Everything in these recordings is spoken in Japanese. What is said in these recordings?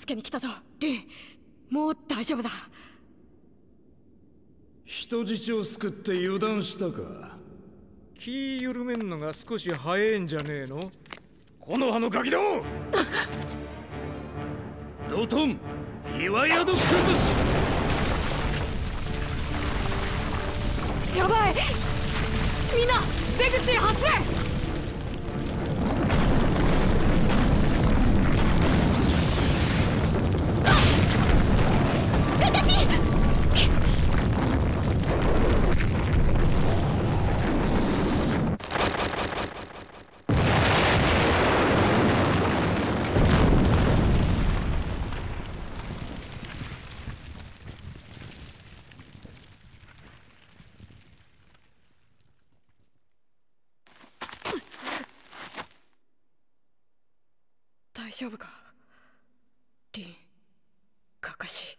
助けに来たぞリンもう大丈夫だ。人質を救って油断したか。気緩めんのが少し早いんじゃねえの？この葉のガキども！ドトン岩宿崩し！やばい！みんな出口へ走れ丈夫か？リンカカシ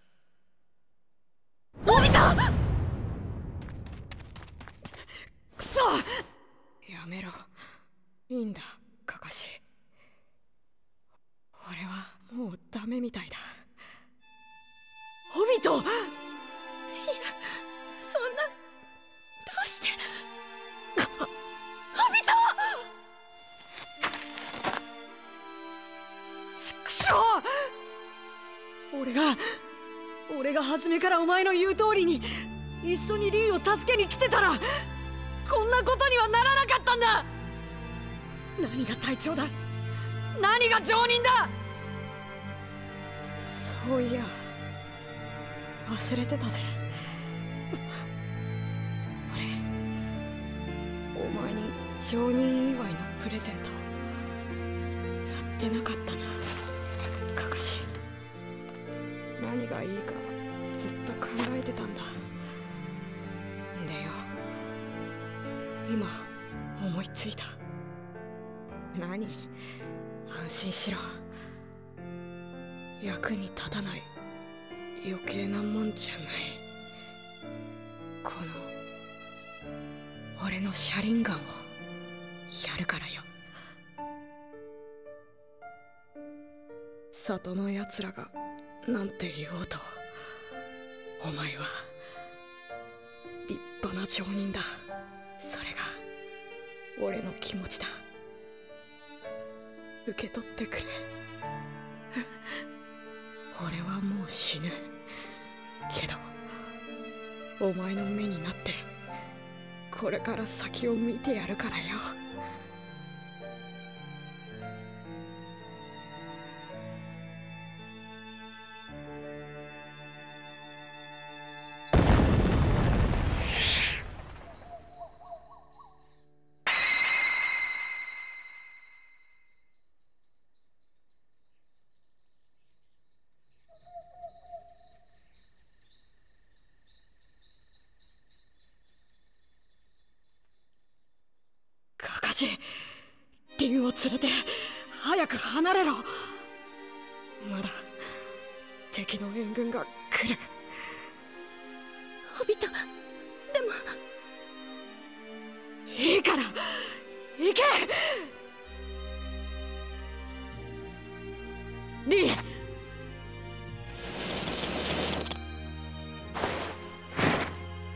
帯だくそ！やめろ。いいんだカカシ俺はもうダメみたいだ。オビト俺が初めからお前の言う通りに一緒にリーを助けに来てたらこんなことにはならなかったんだ。何が隊長だ？何が常人だ？そういや忘れてたぜ。俺お前に常人祝いのプレゼントやってなかったなカカシ。何がいいかずっと考えてたんだ。でよ今思いついた。何？安心しろ。役に立たない。余計なもんじゃない。この俺の車輪ガンを。やるからよ。里のやつらがなんて言おうと。お前は立派な町人だ。それが俺の気持ちだ。受け取ってくれ。俺はもう死ぬ。けどお前の目になってこれから先を見てやるからよ。カカシリンを連れて早く離れろ。まだ敵の援軍が来る。ホビトでも。いいから行け。リン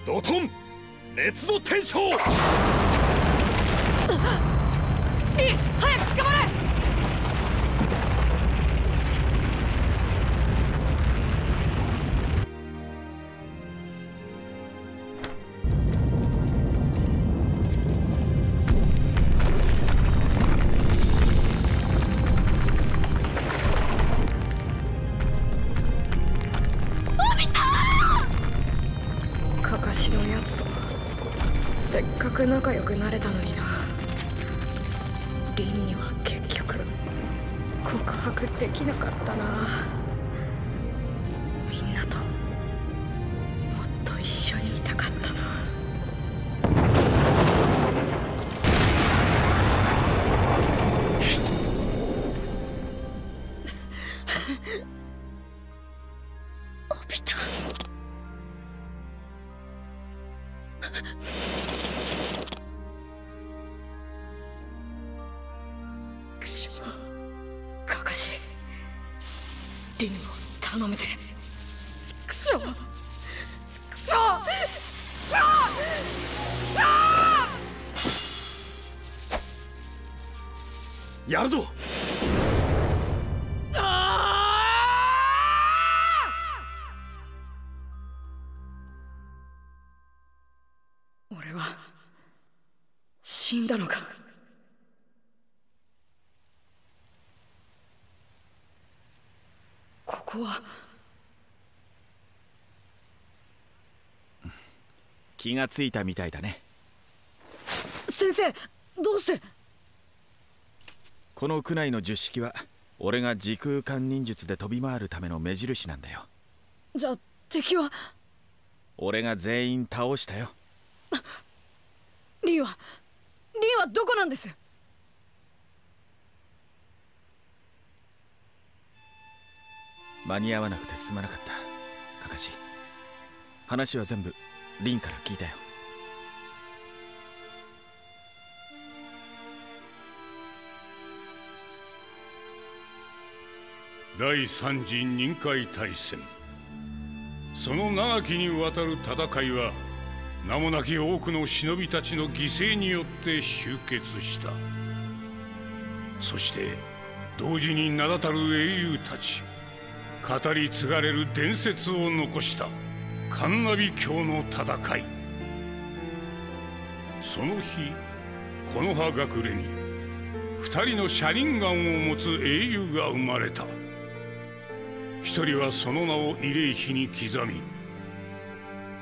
ドトン熱度転生せっかく仲良くなれたのに。凛には結局告白できなかったな。くしょカカシリンを頼むぜ畜生畜生畜生やるぞ。俺は死んだのかここは気がついたみたいだね。先生どうして？この区内の十式は俺が時空間忍術で飛び回るための目印なんだよ。じゃあ敵は？俺が全員倒したよ。リーはリーはどこなんです？間に合わなくてすまなかった。カカシ話は全部リンから聞いたよ。第三次任海大戦。その長きにわたる戦いは名もなき多くの忍びたちの犠牲によって終結した。そして同時に名だたる英雄たち。語り継がれる伝説を残した。カンナビ教の戦い。その日木の葉隠れに二人の車輪ガンを持つ英雄が生まれた。一人はその名を慰霊碑に刻み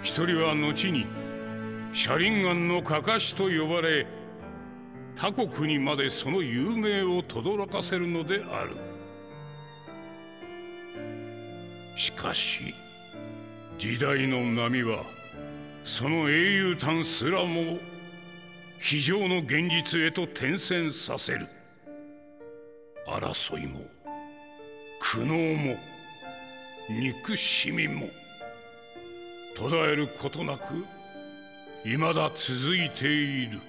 一人は後に車輪ガンのかかしと呼ばれ他国にまでその有名を轟かせるのである。しかし時代の波はその英雄譚すらも非常の現実へと転戦させる。争いも苦悩も憎しみも途絶えることなく未だ続いている。